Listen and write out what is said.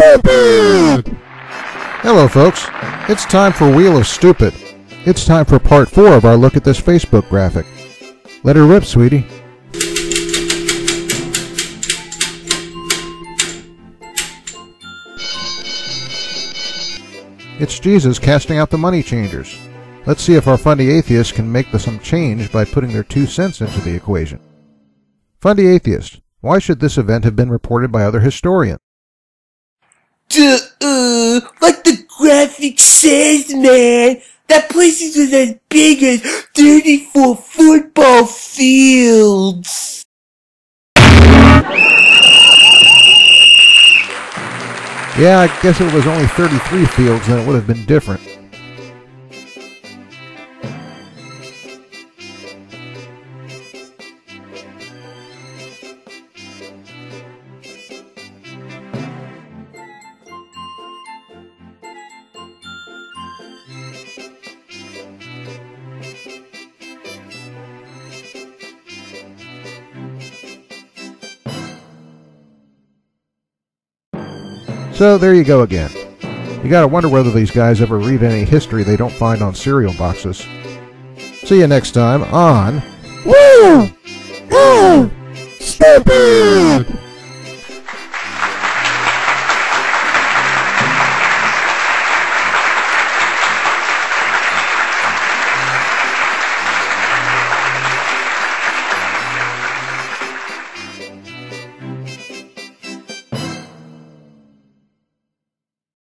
Stupid! Hello, folks. It's time for Wheel of Stupid. It's time for part four of our look at this Facebook graphic. Let her rip, sweetie. It's Jesus casting out the money changers. Let's see if our fundy atheists can make the, some change by putting their two cents into the equation. Fundy atheist, why should this event have been reported by other historians? Duh, uh, like the graphic says, man. That place is as big as 34 football fields. Yeah, I guess it was only 33 fields, then it would have been different. So there you go again. You gotta wonder whether these guys ever read any history they don't find on cereal boxes. See you next time on Woo! Woo! Stupid!